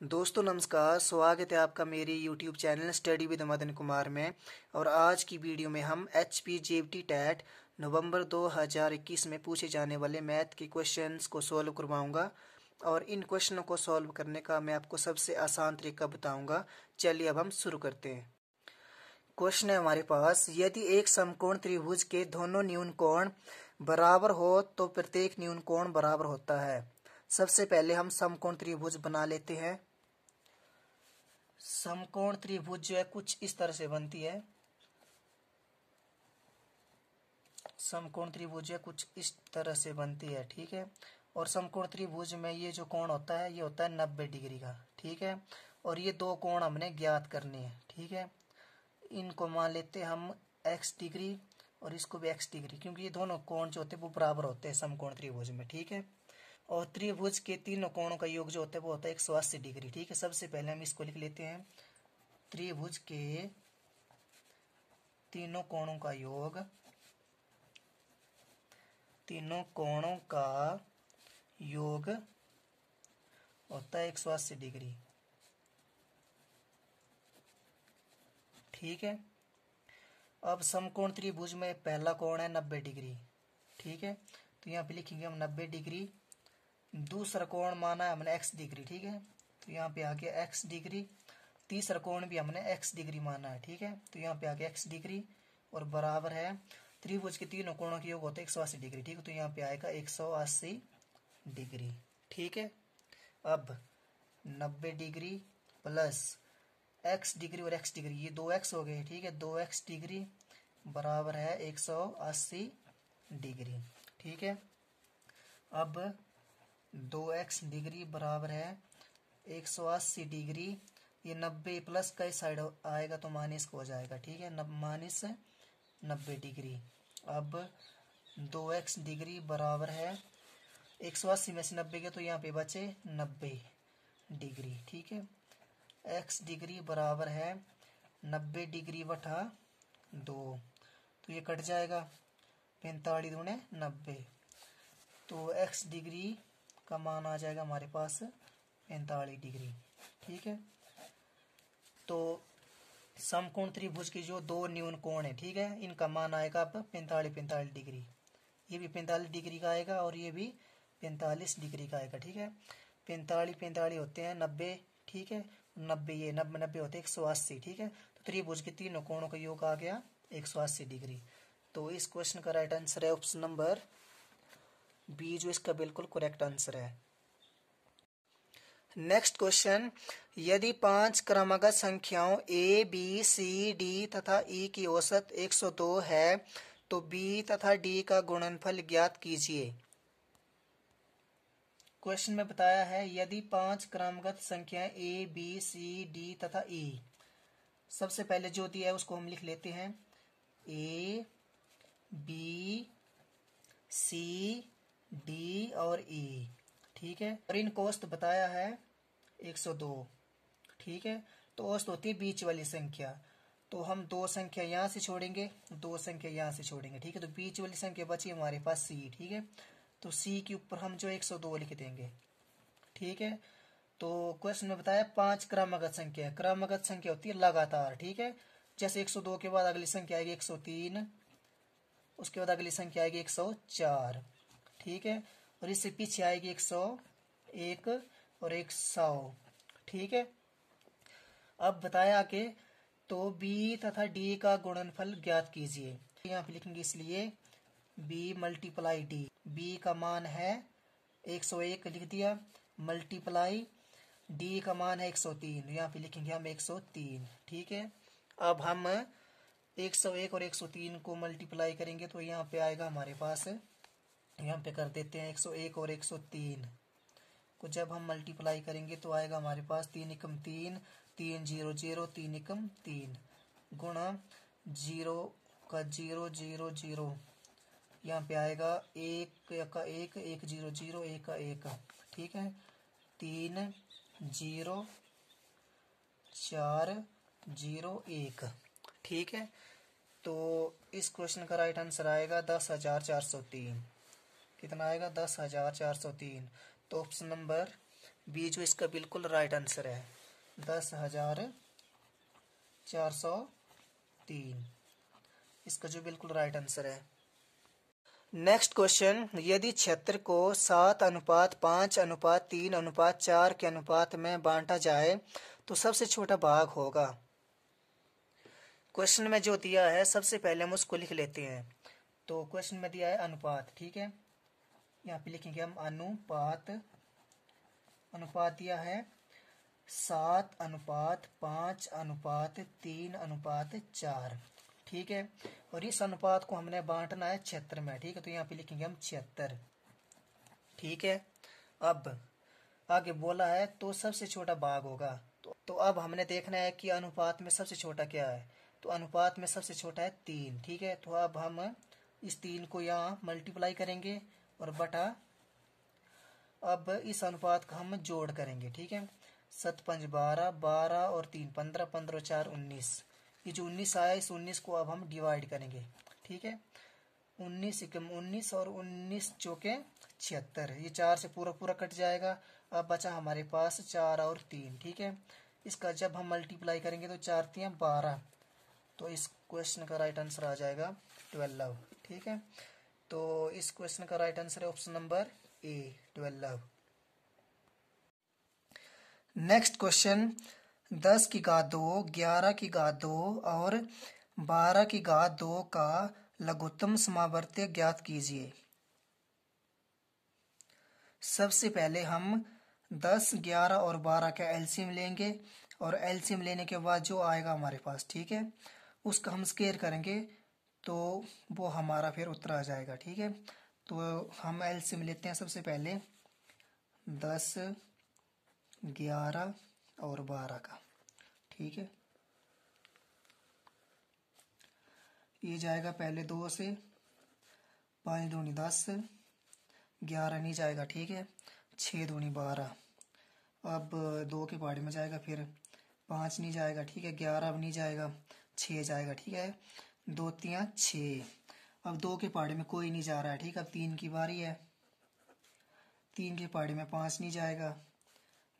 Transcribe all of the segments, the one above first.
दोस्तों, नमस्कार। स्वागत है आपका मेरे YouTube channel study with Madan Kumar में। और आज की वीडियो में हम एच पी जेवटी टैट नवंबर 2021 में पूछे जाने वाले मैथ के क्वेश्चंस को सॉल्व करवाऊँगा। और इन क्वेश्चनों को सॉल्व करने का मैं आपको सबसे आसान तरीका बताऊँगा। चलिए अब हम शुरू करते हैं। क्वेश्चन है हमारे पास। यदि एक समकोण त्रिभुज के दोनों न्यून कोण बराबर हो तो प्रत्येक न्यून कोण बराबर होता है। सबसे पहले हम समकोण त्रिभुज बना लेते हैं। समकोण त्रिभुज जो है कुछ इस तरह से बनती है। समकोण त्रिभुज है कुछ इस तरह से बनती है, ठीक है? और समकोण त्रिभुज में ये जो कोण होता है, ये होता है नब्बे डिग्री का, ठीक है? और ये दो कोण हमने ज्ञात करने हैं, ठीक है? इनको मान लेते हम एक्स डिग्री और इसको भी एक्स डिग्री, क्योंकि ये दोनों कोण जो होते हैं वो बराबर होते हैं समकोण त्रिभुज में, ठीक है? और त्रिभुज के तीनों कोणों का योग जो होता है वो होता है एक सौ अस्सी डिग्री, ठीक है? सबसे पहले हम इसको लिख लेते हैं। त्रिभुज के तीनों कोणों का योग, तीनों कोणों का योग होता है एक सौ अस्सी डिग्री। ठीक है? अब समकोण त्रिभुज में पहला कोण है नब्बे डिग्री, ठीक है? तो यहाँ पे लिखेंगे हम नब्बे डिग्री। दूसरा कोण माना है हमने एक्स डिग्री, ठीक है? तो यहाँ पे आ गया एक्स डिग्री। तीसरा कोण भी हमने एक्स डिग्री माना है, ठीक है? तो यहाँ पे आ गया एक्स डिग्री और बराबर है त्रिभुज के तीनों कोणों के योग होते एक सौ अस्सी डिग्री, ठीक है? तो यहाँ पे आएगा एक सौ अस्सी डिग्री, ठीक है? अब नब्बे डिग्री प्लस एक्स डिग्री और एक्स डिग्री, ये दो एक्स हो गए, ठीक है? दो एक्स डिग्री बराबर है एक सौ अस्सी डिग्री, ठीक है? अब दो एक्स डिग्री बराबर है, एक सौ अस्सी डिग्री, ये नब्बे प्लस का ही साइड आएगा तो माइनस को हो जाएगा, ठीक है? माइनस नब्बे डिग्री। अब दो एक्स डिग्री बराबर है, एक सौ अस्सी में से नब्बे के तो यहाँ पे बचे नब्बे डिग्री, ठीक है? एक्स डिग्री बराबर है, नब्बे डिग्री बटा दो तो ये कट जाएगा, पैंतालीस दूने नब्बे। तो एक्स डिग्री का मान आ जाएगा हमारे पास पैंतालीस डिग्री, ठीक है? तो समकोण त्रिभुज की जो दो न्यून कोण है, ठीक है? इनका मान आएगा अब पैंतालीस पैंतालीस डिग्री। ये भी पैंतालीस डिग्री का आएगा और ये भी पैंतालीस डिग्री का आएगा, ठीक है? पैंतालीस पैंतालीस होते हैं नब्बे, ठीक है? नब्बे, ये नब्बे नब्बे होते हैं एक सौ अस्सी, ठीक है? तो त्रिभुज के तीनों कोणों का योग आ गया एक सौ अस्सी डिग्री। तो इस क्वेश्चन का राइट आंसर है ऑप्शन नंबर बी जो इसका बिल्कुल करेक्ट आंसर है। नेक्स्ट क्वेश्चन यदि पाँच क्रमागत संख्याओं ए बी सी डी तथा ई e की औसत 102 है तो बी तथा डी का गुणनफल ज्ञात कीजिए। क्वेश्चन में बताया है यदि पाँच क्रमगत संख्याएँ ए बी सी डी तथा ई e, सबसे पहले जो दिया है उसको हम लिख लेते हैं। ए बी सी और ई e, ठीक है? और इनको औस्त बताया है 102 ठीक है? तो औस्त होती है बीच वाली संख्या। तो हम दो संख्या यहाँ से छोड़ेंगे दो संख्या यहाँ से छोड़ेंगे ठीक है? तो बीच वाली संख्या बची हमारे पास सी ठीक है? तो सी के ऊपर हम जो 102 लिख देंगे ठीक है? तो क्वेश्चन में बताया पाँच क्रमागत संख्या क्रमागत संख्या होती है लगातार ठीक है? जैसे 102 के बाद अगली संख्या आएगी 103 उसके बाद अगली संख्या आएगी 104 ठीक है? और इससे पीछे आएगी एक सौ, एक और एक सौ। ठीक है? अब बताया कि तो बी तथा डी का गुणनफल ज्ञात कीजिए। यहाँ पे लिखेंगे इसलिए बी मल्टीप्लाई डी बी का मान है 101 लिख दिया। मल्टीप्लाई डी का मान है 103 यहाँ पे लिखेंगे हम 103 ठीक है? अब हम 101 और 103 को मल्टीप्लाई करेंगे तो यहाँ पे आएगा हमारे पास यहाँ पे कर देते हैं 101 और 103 को जब हम मल्टीप्लाई करेंगे तो आएगा हमारे पास तीन एकम तीन तीन ज़ीरो ज़ीरो, तीन एकम तीन। गुणा ज़ीरो का ज़ीरो ज़ीरो ज़ीरो। यहाँ पे आएगा एक का एक एक ज़ीरो ज़ीरो, एक का एक। ठीक है? तीन ज़ीरो चार ज़ीरो एक। ठीक है? तो इस क्वेश्चन का राइट आंसर आएगा दस हज़ार चार सौ तीन। कितना आएगा? दस हज़ार चार सौ तीन। तो ऑप्शन नंबर बी जो इसका बिल्कुल राइट आंसर है। दस हज़ार चार सौ तीन। इसका जो बिल्कुल राइट आंसर है। नेक्स्ट क्वेश्चन यदि क्षेत्र को सात अनुपात, पाँच अनुपात, तीन अनुपात, चार के अनुपात में बांटा जाए तो सबसे छोटा भाग होगा। क्वेश्चन में जो दिया है, सबसे पहले हम उसको लिख लेते हैं। तो क्वेश्चन में दिया है अनुपात, ठीक है? यहाँ पे लिखेंगे हम अनुपात अनुपात दिया है। सात अनुपात पाँच अनुपात तीन अनुपात चार। ठीक है? और इस अनुपात को हमने बांटना है छिहत्तर में ठीक है? तो यहाँ पे लिखेंगे हम छिहत्तर। ठीक है? अब आगे बोला है तो सबसे छोटा भाग होगा। तो, तो अब हमने देखना है कि अनुपात में सबसे छोटा क्या है। तो अनुपात में सबसे छोटा है तीन ठीक है? तो अब हम इस तीन को यहाँ मल्टीप्लाई करेंगे। और बटा अब इस अनुपात का हम जोड़ करेंगे, ठीक है? सत पंच बारह बारह और तीन, पंद्रह पंद्रह, चार, उन्नीस। ये जो उन्नीस आया, इस उन्नीस को अब हम डिवाइड करेंगे, ठीक है? उन्नीस एकम उन्नीस और उन्नीस चौके छिहत्तर। ये चार से पूरा पूरा कट जाएगा। अब बचा हमारे पास चार और तीन, ठीक है? इसका जब हम मल्टीप्लाई करेंगे तो चार तीन, बारह। तो इस क्वेश्चन का राइट आंसर आ जाएगा ट्वेल्व ठीक है? तो इस क्वेश्चन का राइट आंसर है option number A twelve next question दस की घात दो, ग्यारह की घात दो और बारह की घात दो का लघुत्तम समावर्त्य ज्ञात कीजिए। सबसे पहले हम दस, ग्यारह और बारह का एल्सियम लेंगे और एल्सियम लेने के बाद जो आएगा हमारे पास, ठीक है? उसका हम स्केयर करेंगे। तो वो हमारा फिर उत्तर आ जाएगा, ठीक है? तो हम एल एल्सियम लेते हैं सबसे पहले। दस, ग्यारह और बारह का, ठीक है? ये जाएगा पहले दो से, पाँच दूनी दस, ग्यारह नहीं जाएगा, ठीक है? छः दूनी बारह। अब दो के पहाड़ी में जाएगा फिर पाँच नहीं जाएगा, ठीक है? ग्यारह अब नहीं जाएगा छः जाएगा, ठीक है? दो तिया छः अब दो के पहाड़ी में कोई नहीं जा रहा है, ठीक? है अब तीन की बारी है। तीन के पहाड़ी में पाँच नहीं जाएगा,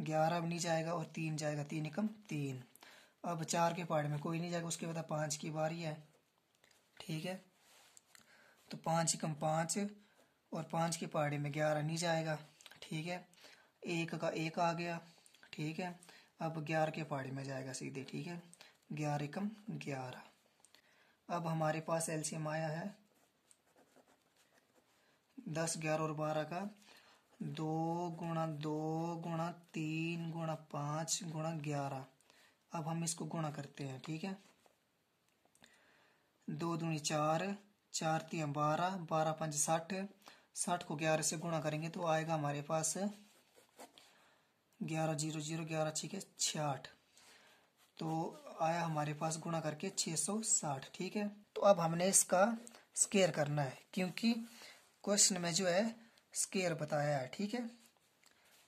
ग्यारह अब नहीं जाएगा और तीन जाएगा। तीन एकम तीन। अब चार के पहाड़ में कोई नहीं जाएगा, उसके बाद पाँच की बारी है। ठीक है? तो पाँच एकम पाँच और पाँच के पहाड़ी में ग्यारह नहीं जाएगा, ठीक है? एक का एक आ गया, ठीक है? अब ग्यारह के पहाड़ी में जाएगा सीधे, ठीक है? ग्यारह एकम ग्यारह। अब हमारे पास एलसीएम आया है। दस, ग्यारह और बारह का। दो गुणा दो गुणा तीन गुणा पाँच गुणा ग्यारह। अब हम इसको गुणा करते हैं, ठीक है? दो दूनी चार चार तीन बारह बारह पंच साठ। साठ को ग्यारह से गुणा करेंगे तो आएगा हमारे पास ग्यारह ज़ीरो ज़ीरो, ग्यारह छः के छियाठ तो आया हमारे पास गुणा करके छः सौ साठ, ठीक है? तो अब हमने इसका स्केयर करना है, क्योंकि क्वेश्चन में जो है स्केयर बताया है, ठीक है?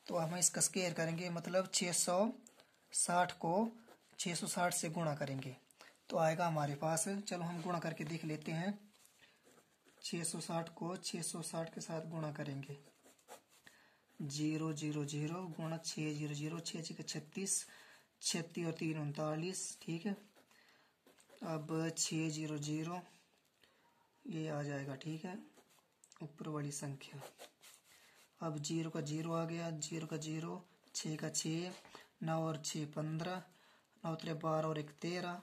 तो हम इसका स्केयर करेंगे मतलब छः सौ साठ को छः सौ साठ से गुणा करेंगे। तो आएगा हमारे पास, चलो हम गुणा करके देख लेते हैं। छः सौ साठ को छः सौ साठ के साथ गुणा करेंगे। ज़ीरो ज़ीरो ज़ीरो, गुणा छः ज़ीरो ज़ीरो छः छः छत्तीस छत्तीस और तीन उनतालीस, ठीक है? अब छः ज़ीरो ज़ीरो, ये आ जाएगा, ठीक है? ऊपर वाली संख्या। अब ज़ीरो का ज़ीरो आ गया, ज़ीरो का ज़ीरो छ का छ नौ और छ पंद्रह, नौ तेरह बारह और एक तेरह,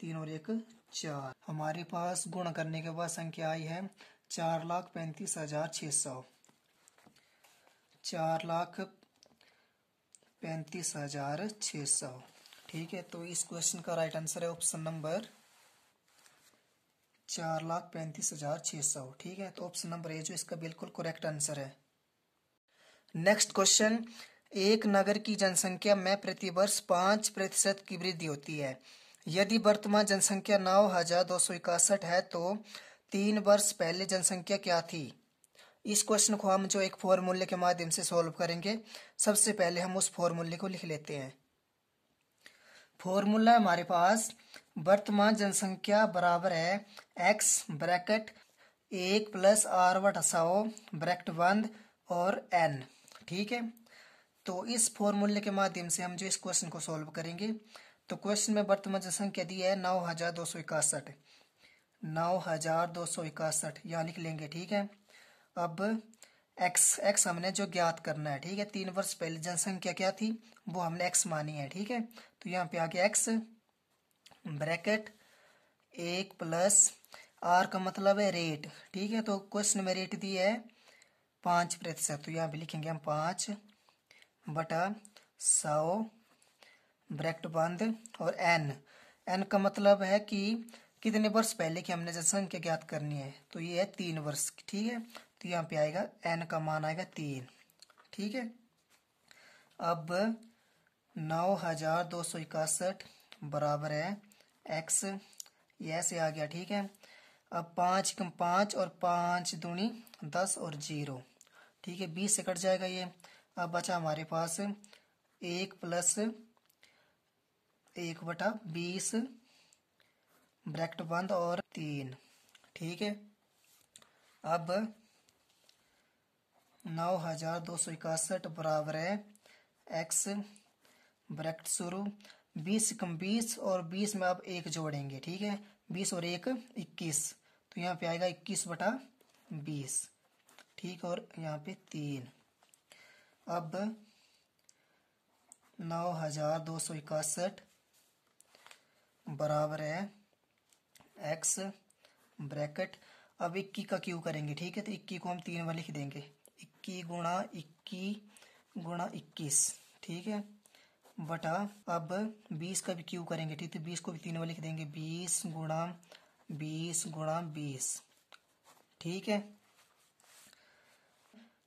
तीन और एक चार। हमारे पास गुण करने के बाद संख्या आई है चार लाख पैंतीस हज़ार छ सौ। चार लाख पैंतीस हज़ार छ सौ। ठीक है तो इस क्वेश्चन का राइट आंसर है ऑप्शन नंबर चार लाख पैंतीस हज़ार छह सौ। ठीक है तो ऑप्शन नंबर ए जो इसका बिल्कुल करेक्ट आंसर है। नेक्स्ट क्वेश्चन एक नगर की जनसंख्या में प्रतिवर्ष पाँच प्रतिशत की वृद्धि होती है। यदि वर्तमान जनसंख्या नौ हज़ार दो सौ इकसठ है तो तीन वर्ष पहले जनसंख्या क्या थी? इस क्वेश्चन को हम जो एक फॉर्मूले के माध्यम से सॉल्व करेंगे, सबसे पहले हम उस फॉर्मूले को लिख लेते हैं। फॉर्मूला हमारे पास वर्तमान जनसंख्या बराबर है एक्स ब्रैकेट एक प्लस आर वट हसाओ ब्रैकेट बंद और एन ठीक है? तो इस फॉर्मूले के माध्यम से हम जो इस क्वेश्चन को सॉल्व करेंगे तो क्वेश्चन में वर्तमान जनसंख्या दी है नौ हज़ार दो सौ इकसठ। नौ हज़ार दो सौ इकसठ, यहाँ लिख लेंगे, ठीक है? अब एक्स एक्स हमने जो ज्ञात करना है, ठीक है, तीन वर्ष पहले जनसंख्या क्या थी? वो हमने एक्स मानी है, ठीक है? तो यहाँ पे आ गया एक्स ब्रैकेट, एक प्लस आर का मतलब है रेट, ठीक है? तो क्वेश्चन में रेट दी है पाँच प्रतिशत तो यहाँ पे लिखेंगे हम पाँच बटा सौ ब्रैकेट बंद और एन एन का मतलब है कि कितने वर्ष पहले की हमने जनसंख्या ज्ञात करनी है? तो ये है तीन वर्ष, ठीक है? तो यहाँ पे आएगा एन का मान आएगा तीन। ठीक है? अब नौ हज़ार दो सौ इकसठ बराबर है एक्स ये ऐसे आ गया, ठीक है? अब पाँच कम पाँच और पाँच दूनी दस और ज़ीरो। ठीक है? बीस से कट जाएगा ये। अब बचा हमारे पास एक प्लस एक बटा बीस ब्रैकेट बंद और तीन। ठीक है? अब नौ हज़ार दो सौ इकसठ बराबर है। एक्स ब्रैकेट शुरू। बीस कम बीस और बीस में आप एक जोड़ेंगे, ठीक है? बीस और एक इक्कीस। तो यहाँ पे आएगा इक्कीस बटा बीस, ठीक? और यहाँ पे तीन। अब नौ हज़ार दो सौ इकसठ बराबर है एक्स ब्रैकेट। अब इक्की का क्यू करेंगे, ठीक है? तो इक्की को हम तीन बार लिख देंगे। इक्की गुणा इक्की गुणा इक्कीस, ठीक है? बटा अब बीस का भी क्यू करेंगे, ठीक? तो बीस को भी तीन बार लिख देंगे, बीस गुणा बीस गुणा बीस, ठीक है?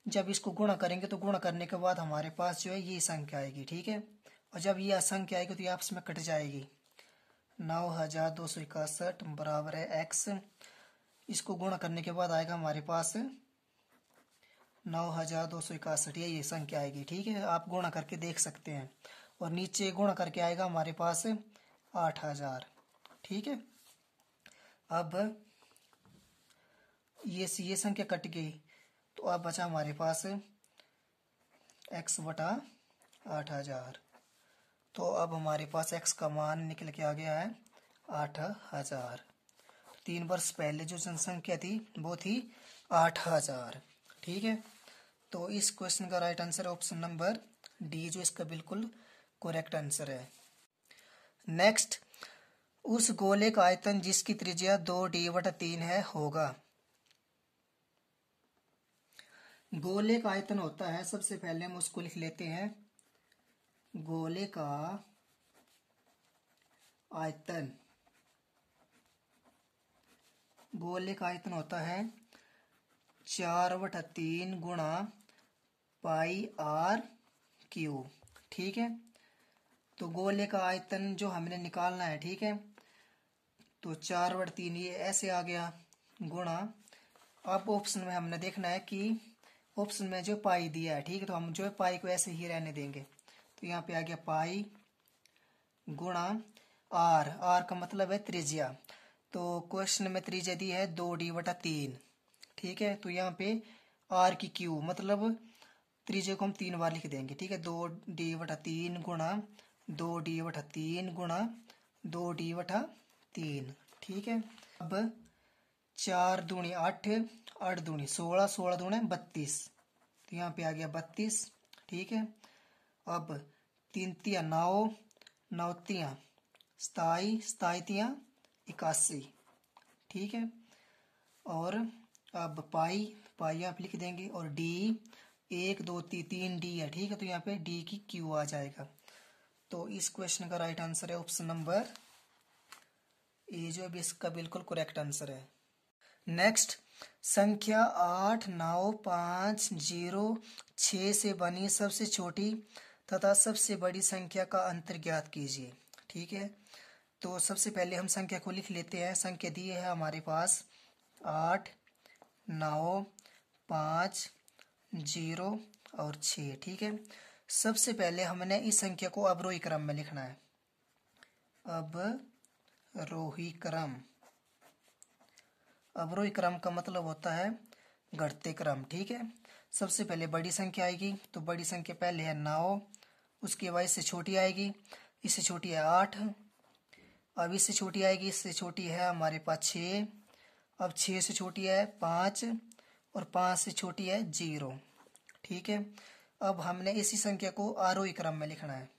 जब इसको गुणा करेंगे तो गुणा करने के बाद हमारे पास जो है ये संख्या आएगी, ठीक है? और जब ये असंख्या आएगी तो ये आपस में कट जाएगी। नौ हज़ार दो सौ इकसठ बराबर है एक्स इसको गुणा करने के बाद आएगा हमारे पास नौ हज़ार दो सौ इकसठ। ये संख्या आएगी, ठीक है? आप गुणा करके देख सकते हैं। और नीचे गुणा करके आएगा हमारे पास आठ हज़ार, ठीक है? अब ये ये संख्या कट गई तो अब बचा हमारे पास एक्स बटा आठ हज़ार। तो अब हमारे पास एक्स का मान निकल के आ गया है आठ हज़ार। तीन वर्ष पहले जो जनसंख्या थी, वो थी आठ हज़ार, ठीक है? तो इस क्वेश्चन का right answer option number D जो इसका बिल्कुल करेक्ट आंसर है। नेक्स्ट उस गोले का आयतन जिसकी त्रिज्या दो डी बटा तीन है, होगा। गोले का आयतन होता है, सबसे पहले हम उसको लिख लेते हैं। गोले का आयतन। गोले का आयतन होता है चार बटा तीन गुणा पाई आर क्यू, ठीक है? तो गोले का आयतन जो हमने निकालना है, ठीक है? तो चार बट तीन, ये ऐसे आ गया गुणा। अब ऑप्शन में हमने देखना है कि ऑप्शन में जो पाई दिया है, ठीक है? तो हम जो पाई को ऐसे ही रहने देंगे। तो यहाँ पे आ गया पाई गुणा आर। आर का मतलब है त्रिज्या। तो क्वेश्चन में त्रिज्या दी है दो डी बटा तीन। ठीक है? तो यहाँ पे आर की क्यू मतलब त्रिज्या को हम तीन बार लिख देंगे, ठीक है? दो डी बटा तीन गुणा, दो डी बटा तीन गुणा, दो डी बटा तीन, ठीक है? अब चार दूनी आठ आठ दूनी सोलह सोलह दूनी बत्तीस तो यहाँ पे आ गया बत्तीस, ठीक है? अब तीन तिया नौ नौ तिया सताई सताई तिया इक्यासी, ठीक है? और अब पाई पाई आप लिख देंगे और डी एक दो ती, तीन डी है ठीक है? तो यहाँ पे डी की क्यू आ जाएगा। तो इस क्वेश्चन का राइट आंसर है ऑप्शन नंबर ए जो अभी इसका बिल्कुल करेक्ट आंसर है। नेक्स्ट संख्या आठ नौ पाँच ज़ीरो छ से बनी सबसे छोटी तथा सबसे बड़ी संख्या का अंतर ज्ञात कीजिए ठीक है? तो सबसे पहले हम संख्या को लिख लेते हैं। संख्या दी है हमारे पास आठ नौ, पाँच, ज़ीरो और छ, ठीक है? सबसे पहले हमने इस संख्या को अवरोही क्रम में लिखना है। अब रोही क्रम अवरोही क्रम का मतलब होता है घटते क्रम ठीक है? सबसे पहले बड़ी संख्या आएगी तो बड़ी संख्या पहले है नौ, उसके बाद इससे छोटी आएगी, इससे छोटी है आठ, अब इससे छोटी आएगी, इससे छोटी है हमारे पास छ अब छ से छोटी है पाँच और पाँच से छोटी है ज़ीरो। ठीक है? अब हमने इसी संख्या को आरोही क्रम में लिखना है।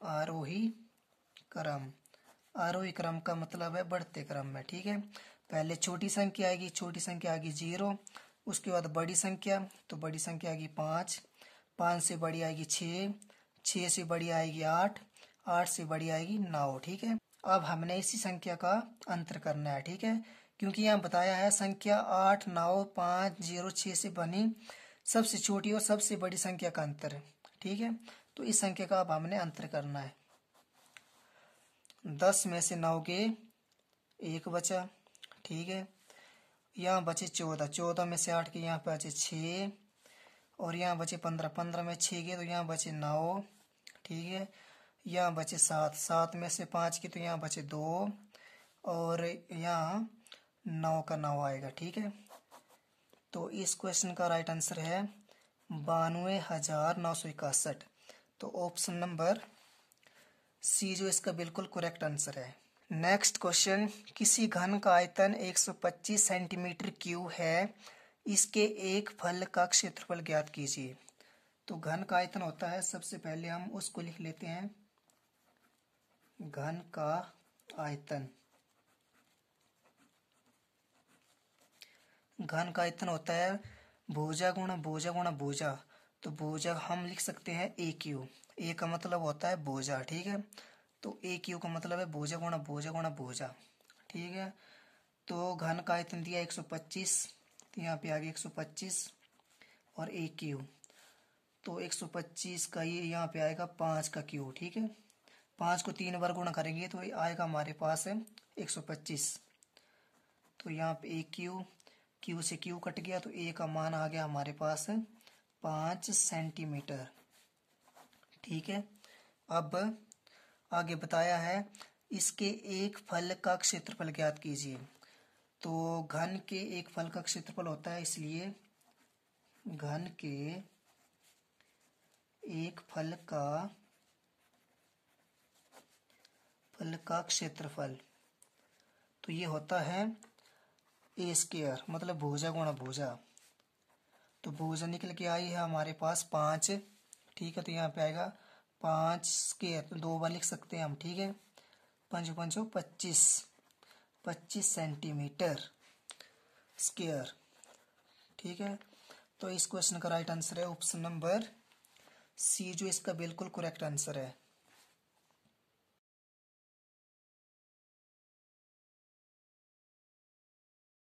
आरोही क्रम। आरोही क्रम का मतलब है बढ़ते क्रम में। ठीक है? पहले छोटी संख्या आएगी, छोटी संख्या आएगी ज़ीरो, उसके बाद बड़ी संख्या तो बड़ी संख्या आएगी पाँच पाँच से बड़ी आएगी छ छ से बड़ी आएगी आठ आठ से बड़ी आएगी नौ। ठीक है? अब हमने इसी संख्या का अंतर करना है, ठीक है? क्योंकि यहाँ बताया है संख्या आठ, नौ, पाँच, ज़ीरो छ से बनी सबसे छोटी और सबसे बड़ी संख्या का अंतर ठीक है? तो इस संख्या का अब हमने अंतर करना है। दस में से नौ के एक बचा, ठीक है? यहाँ बचे चौदह चौदह में से आठ के यहाँ बचे छ और यहाँ बचे पंद्रह पंद्रह में छः के तो यहाँ बचे नौ, ठीक है? यहाँ बचे सात। सात में से पाँच की तो यहाँ बचे दो और यहाँ नौ का नौ आएगा, ठीक है? तो इस क्वेश्चन का राइट आंसर है बानवे हज़ार नौ सौ इकसठ। तो ऑप्शन नंबर सी जो इसका बिल्कुल करेक्ट आंसर है। नेक्स्ट क्वेश्चन किसी घन का आयतन 125 सेंटीमीटर क्यू है? इसके एक फल का क्षेत्रफल ज्ञात कीजिए। तो घन का आयतन होता है, सबसे पहले हम उसको लिख लेते हैं। घन का आयतन। घन का आयतन होता है भुजा गुणा भुजा गुणा भुजा तो भुजा हम लिख सकते हैं ए क्यू ए का मतलब होता है भुजा ठीक है? तो ए क्यू का मतलब है भुजा गुणा भुजा गुणा भुजा ठीक है? तो घन का आयतन दिया 125 तो यहाँ पे आ गया 125 और ए क्यू तो 125 का ये यहाँ पे आएगा पाँच का क्यू ठीक है? पाँच को तीन बार गुणा करेंगे तो आएगा हमारे पास है 125 तो यहाँ पे एक क्यू क्यू से क्यू कट गया तो ए का मान आ गया हमारे पास पाँच सेंटीमीटर। ठीक है? अब आगे बताया है, इसके एक फल का क्षेत्रफल ज्ञात कीजिए। तो घन के एक फल का क्षेत्रफल होता है, इसलिए घन के एक फल का फल का क्षेत्रफल। तो ये होता है ए स्केयर मतलब भुजा गुणा भुजा। तो भुजा निकल के आई है हमारे पास पाँच। ठीक है तो यहाँ पे आएगा पाँच स्केयर तो दो बार लिख सकते हैं हम, ठीक है? पंचो पंचो, पच्चीस। पच्चीस सेंटीमीटर स्केयर ठीक है? तो इस क्वेश्चन का राइट आंसर है ऑप्शन नंबर सी जो इसका बिल्कुल करेक्ट आंसर है।